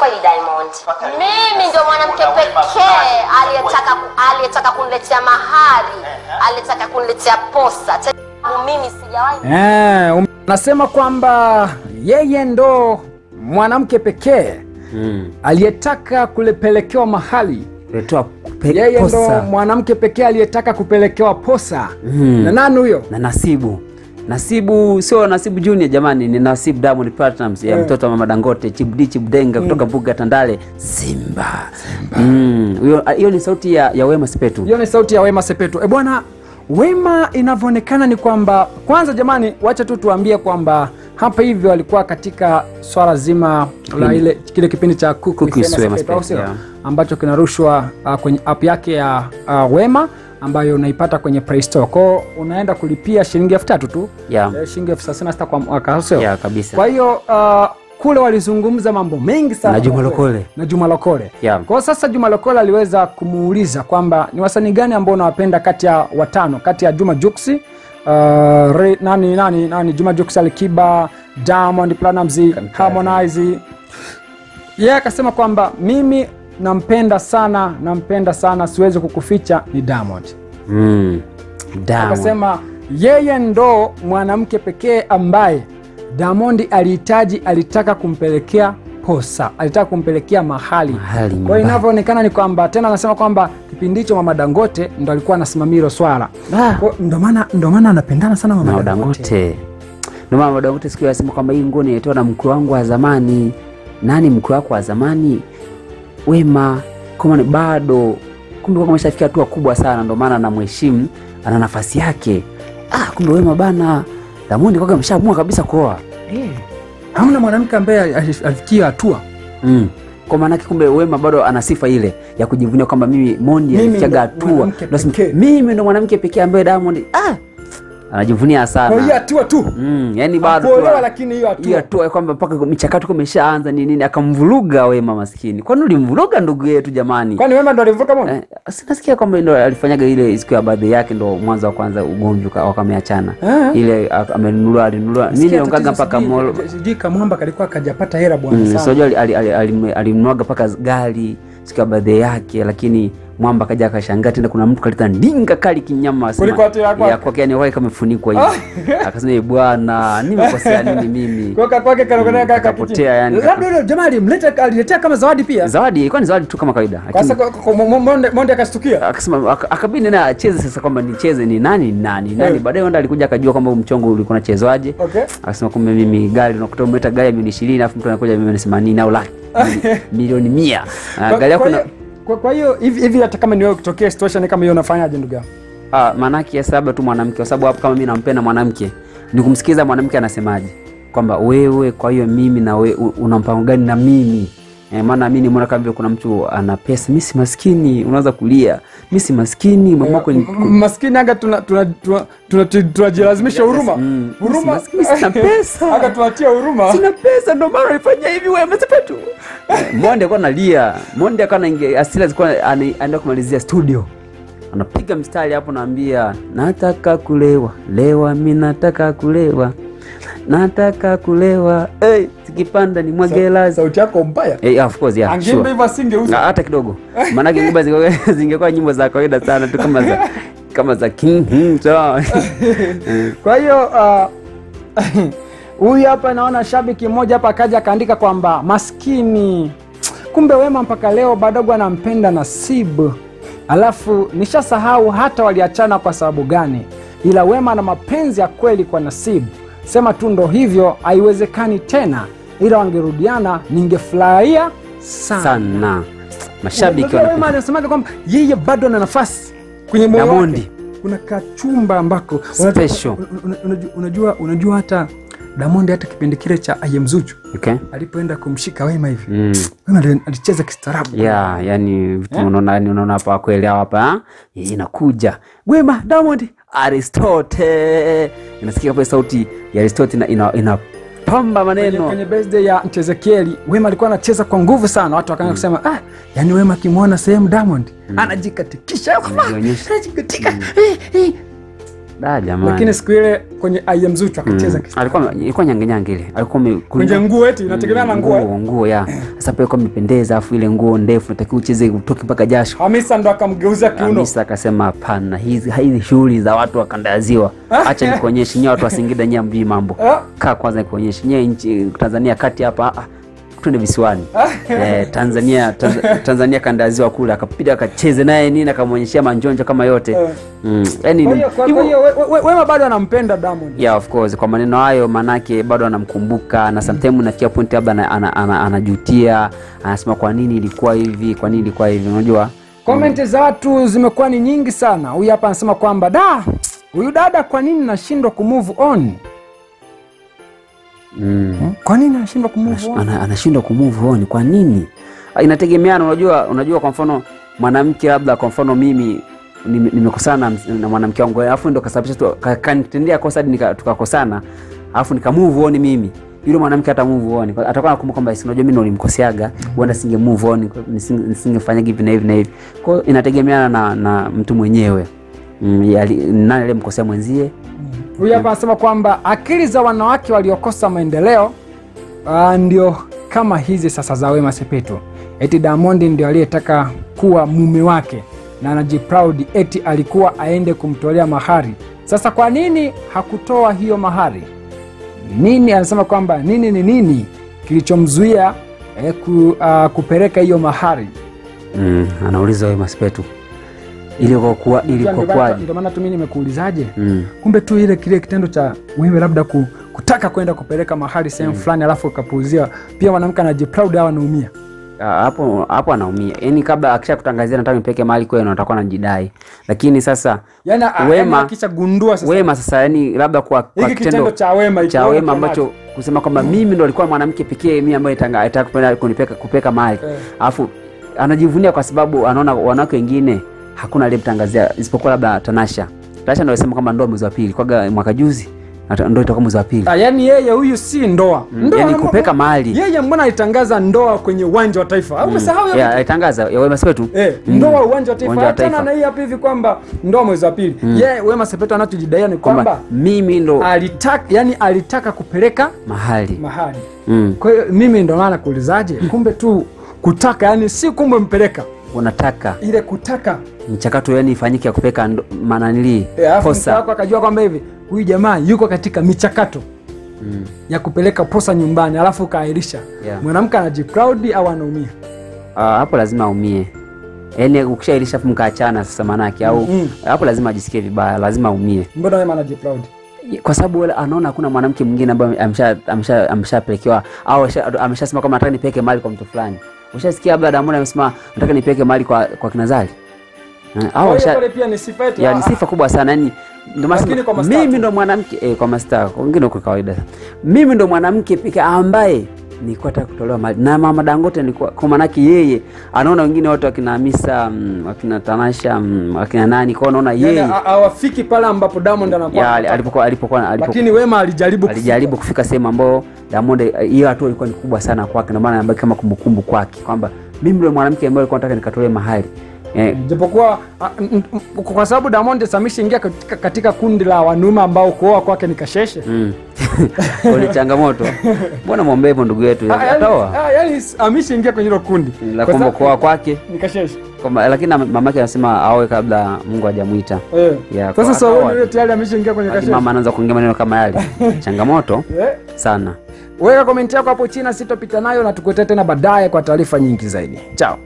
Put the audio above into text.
kweli Diamond, mimi ndio mwanamke pekee aliyetaka aliyetaka kuniletea mahari, aliyetaka kuniletea posa. Tena mimi sijawahi Eh, um- anasema kwamba yeye ndo mwanamke pekee Mm. aliyetaka kulepelekewa mahali yeye ndo mwanamke pekee aliyetaka kupelekewa posa Mm. na nani huyo na Nasibu. Nasibu sio Nasibu Junior jamani, ni Nasibu Diamond Platnumz ya Eh. mtoto wa Mama Dangote, Chibdi Chibdenga kutoka Mbuga Tandale, Simba. Mm. Hiyo ni sauti ya, ya Wema Sepetu. hiyo ni sauti ya wema sepetu e bwana wema inavyoonekana ni kwamba kwanza jamani wacha tu tuambie kwamba hapa hivyo walikuwa katika swala zima la ile kile kipindi cha Kuku Wema Sepetu, yeah. ambacho kinarushwa uh, kwenye app yake ya uh, wema ambayo unaipata kwenye Play Store. Kwao unaenda kulipia shilingi elfu tatu tu Yeah. eh, shilingi elfu thelathini na sita kwa mwaka sio? Yeah, kabisa. Kwa hiyo uh, kule walizungumza mambo mengi sana Na Juma. Lokole. na Juma Lokole. Yeah. Kwa sasa Juma Lokole aliweza kumuuliza kwamba ni wasanii gani ambao unawapenda kati ya watano, kati ya Juma Jux uh, Re, nani, nani, nani, Juma Jux Alikiba, Diamond Platnumz, Harmonize. Yeye yeah, akasema kwamba mimi nampenda sana, nampenda sana, siwezi kukuficha ni Diamond. Mm. Diamond. Akasema yeye ndo mwanamke pekee ambaye Diamond alihitaji, alitaka kumpelekea posa, alitaka kumpelekea mahali. Mahali Kwa hiyo inavyoonekana ni kwamba tena anasema kwamba kipindi hicho Mama Dangote ndo alikuwa anasimamia hilo swala. Ah. Ndo maana ndo maana anapendana sana Mama Mama Dangote. Dangote. Maana Mama Dangote siku asema alisema kwamba hii nguo niletewa na mkwe wangu wa zamani. Nani mkwe wako wa zamani? Wema. Kama ni bado kumbe kwa ameshafikia hatua kubwa sana, ndio maana anamheshimu, ana nafasi yake. Ah, kumbe Wema bana Diamond kwake ameshaamua kabisa kuoa. eh. Hamna mwanamke ambaye afikia alifikia hatua. Mm. Kwa maana yake kumbe Wema bado ana sifa ile ya kujivunia kwamba mimi Mondi ndo hatua. mwanamke Ndio pekee. Mimi ndo mwanamke pekee ambaye Diamond ah anajivunia sana. Kwa hiyo hatua tu. Mm, yani bado tu- Kuolewa lakini hiyo hiyo hatua. hatua kwamba mpaka michakato kama imeshaanza nini nini, akamvuruga Wema maskini. Kwani ulimvuruga ndugu yetu jamani? Kwani Wema ndo alivuruga mbona? Eh, sinasikia kwamba ndo alifanyaga ile siku ya birthday yake ndo mwanzo wa kwanza ugomvi wakameachana. Eh. Ile amenunua alinunua mimi niliongaga mpaka molo sijui Kamwamba kalikuwa kajapata hela bwana Mm, sana. Sio ali- ali- ali- ali- alimnuaga mpaka gari siku ya birthday yake, lakini mwamba kaja akashangaa tena, kuna mtu kaleta ndinga kali kinyama asema- ya kwake. ya kwake, yani wai kamefunikwa hivi. Akasema "Eh, bwana, nimekosea nini mimi? Kwa kwake kanaonekana Mm, kaka kapotea yani. Labda yule jamaa alimleta aliletea kama zawadi pia. Zawadi ilikuwa ni zawadi tu kama kawaida, Kwa sasa Monde Monde akastukia. akasema aka- akabidi naye acheze sasa, kwamba nicheze ni nani ni nani nani. Eh. Baadaye Wanda alikuja akajua kwamba mchongo ulikuwa unachezwaje. Akasema kumbe mimi gari unakuta umeleta gari ya milioni ishirini alafu mtu anakuja mimi anasema themanini au laki milioni mia Ah, Kwa- gari yako kwa kwa- hiyo hivi hata kama ni wewe ukitokea situation kama hiyo unafanyaje ndugu yangu? Ah, maanake ya labda tu mwanamke, kwa sababu hapo kama mimi nampenda mwanamke ni kumsikiza mwanamke anasemaje, kwamba wewe, kwa hiyo mimi na wewe una mpango gani na mimi eh, maana mimi nimeona kama vile kuna mtu ana pesa, mimi si maskini, unaanza kulia, mimi si maskini, mamako ni Maskini aga tuna tuna tuna- tuna- tunajilazimisha huruma. Mm. Huruma. Sina pesa. Aga tunatia huruma. sina pesa, ndio maana hivi, wewe msepetu. Monde alikuwa analia, Monde alikuwa anaingia asili, alikuwa anaenda kumalizia studio anapiga mstari hapo, naambia nataka kulewa lewa, mi nataka kulewa, nataka kulewa, hey, sikipanda ni mwage. Sauti yako mbaya. Eh, of course, yeah, sure. asingeuza. Ah, hata kidogo, maanake nyimbo zingekuwa- nyimbo za kawaida sana tu kama za kama za King sawa. Kwa hiyo huyu huyu hapa naona shabiki mmoja hapa akaja akaandika kwamba maskini, kumbe Wema mpaka leo badogo anampenda Nasibu, alafu nishasahau hata waliachana kwa sababu gani, ila Wema na mapenzi ya kweli kwa Nasibu, sema tu ndo hivyo, haiwezekani tena, ila wangerudiana ningefurahia sana. sana mashabiki anasemaga kwamba yeye bado ana nafasi kwenye moyo wake. Kuna kachumba ambako. Unajua, unajua, unajua, hata Diamond hata kipindi kile cha I Am Zuchu okay. alipoenda kumshika Wema hivi mm. Wema alicheza kistaarabu ya yani vitu unaona yani unaona hapa kuelewa hapa ha? inakuja Wema Diamond Aristote inasikia hapo sauti ya Aristote ina, ina, inapamba kwenye, maneno. kwenye birthday ya Ezekieli Wema alikuwa anacheza kwa nguvu sana, watu wakaanza kusema ah, yani Wema akimwona sehemu Diamond anajikatikisha Anajionyesha. anajikatika eh, eh. Da jamani. Lakini siku ile kwenye IM Zuchu akacheza Mm. kitu. alikuwa ilikuwa nyange nyange ile. Alikuwa kwenye nguo eti inategemea na nguo. Nguo nguo ya. Sasa pale kwa imependeza afu ile nguo ndefu natakiwa ucheze utoke mpaka jasho. Hamisa ndo akamgeuza kiuno. Hamisa akasema hapana hizi hizi shughuli za watu wa kanda ya ziwa. Acha nikuonyeshe nyewe watu wa Singida nyewe mjui mambo. Ah. kaa kwanza nikuonyeshe. Nyewe nchi Tanzania kati hapa ah, twende visiwani eh, Tanzania Tanz- Tanzania kanda ya ziwa kule akapita akacheze naye nini akamwonyeshea manjonjo kama yote mm. yani Wema bado anampenda Diamond yeah of course kwa maneno hayo manake bado anamkumbuka na sometimes nafikia point labda ana- ana- ana- anajutia anasema kwa nini ilikuwa hivi kwa nini ilikuwa hivi unajua Komenti za watu zimekuwa ni nyingi sana. Huyu hapa anasema kwamba da, huyu dada kwa nini nashindwa kumove on? Mm. Kwa nini anashindwa kumove on? ana, anashindwa kumove on kwa nini? Ah, inategemeana unajua unajua kwa mfano mwanamke labda kwa mfano mimi nimekosana na na mwanamke wangu alafu ndo kasababisha tu kanitendea kosa hadi tukakosana alafu nika move on mimi. Yule mwanamke hata move on atakuwa nakumbuka kwamba si unajua mimi ndo nilimkoseaga huenda singe move on nisingefanya hivi na hivi na hivi. Kwa hiyo inategemeana na, na mtu mwenyewe. Mm, nani aliyemkosea mwenzie Huyu hapa anasema kwamba akili za wanawake waliokosa maendeleo uh, ndio kama hizi sasa za Wema Sepetu. Eti Diamond ndio aliyetaka kuwa mume wake na anajiproud eti alikuwa aende kumtolea mahari. Sasa kwa nini hakutoa hiyo mahari? Nini anasema kwamba nini ni nini kilichomzuia eh, ku, uh, kupeleka hiyo mahari? mm, anauliza Wema Sepetu maana- ilikokuwaje Ndio maana tu mimi nimekuulizaje? mm. kumbe tu ile kile kitendo cha wewe labda ku, kutaka kwenda kupeleka mahali sehemu fulani alafu ukapuuzia pia mwanamke anajiproud au anaumia? Hapo hapo anaumia. Yaani kabla akisha kutangazia nataka nipeke mali kwenu atakuwa anajidai lakini sasa yani Wema- akisha gundua sasa wema sasa yani labda kwa, kwa kitendo cha wema cha wema ambacho kusema kwamba mimi ndo alikuwa mwanamke pekee mimi ambaye itaka kunipeka kupeka mali Eh. alafu anajivunia kwa sababu anaona wanawake wengine hakuna aliyemtangazia isipokuwa labda Tanasha. Tanasha ndio alisema kwamba ndoa mwezi wa pili. Kwaga mwaka juzi ndoa itakuwa mwezi wa pili. Ah, yani yeye huyu si ndoa. Mm. ndoa yani kupeka mali yeye mbona alitangaza ndoa kwenye uwanja wa taifa? Au umesahau yeye Yeah, alitangaza. Ya Wema Sepetu? Eh, Mm. ndoa uwanja wa taifa. Wanja wa taifa. Taifa. na hii hapa hivi kwamba ndoa mwezi wa pili. Mm. yeye Wema Sepetu anachojidai ni kwamba mimi ndo alitaka yani alitaka kupeleka mahali. Mahali. Mm. kwa hiyo mimi ndo maana kuulizaje kumbe tu kutaka yani si kumbe mpeleka unataka. Ile kutaka. Mchakato yani ifanyike ya kupeka mananili E, posa. wako akajua kwamba hivi huyu jamaa yuko katika michakato mm. ya kupeleka posa nyumbani alafu ukaahirisha. Yeah. mwanamke anajiproud au anaumia? Ah, hapo lazima aumie. Yani ukishailisha afu mkaachana sasa manake au Mm. hapo lazima ajisikie vibaya lazima aumie. Mbona anajiproud kwa sababu anaona hakuna mwanamke mwingine ambaye amesha- amesha- ameshapelekewa au amesha- ameshasema kwamba nataka nipeke mali kwa mtu fulani ushasikia labda Diamond amesema nataka nipeke mali kwa, kwa kinazali Eh, au pale pia ni sifa yetu. Ya ni sifa kubwa sana. Yani ndio maana mimi ndo mwanamke eh, kwa mastaa wengine huko kawaida. Mimi ndo mwanamke pekee ambaye nilikuwa nataka kutolewa mali na mama Dangote nilikuwa kwa maanake yeye anaona wengine watu wakina Hamisa mm, wakina Tanasha mm, wakina nani kwa anaona yeye hawafiki pale ambapo Diamond anakuwa ya, alipokuwa alipokuwa alipokuwa lakini wema alijaribu kufika. alijaribu kufika sehemu ambayo Diamond hiyo hatua ilikuwa ni kubwa sana kwake, ndio maana anabaki kama kumbukumbu kwake kwamba mimi ndio mwanamke ambaye alikuwa nataka nikatolee mahali eh, japokuwa kwa sababu Diamond Samishi ingia katika, katika kundi la wanaume ambao kuoa kwake ni kasheshe mm. Ni changamoto. Mbona mwombe hivyo ndugu yetu Ah, ataoa ah, yani amishi ingia kwenye hilo kundi la kwamba kuoa kwake ni kasheshe kwamba, lakini mamake anasema aoe kabla Mungu hajamuita. Yeah. Sasa sawa so tayari ameshaingia kwenye kasheshe mama anaanza kuongea maneno kama yale, changamoto yeah. sana. weka komenti yako hapo chini sitopita nayo na tukutane tena baadaye kwa taarifa nyingi zaidi chao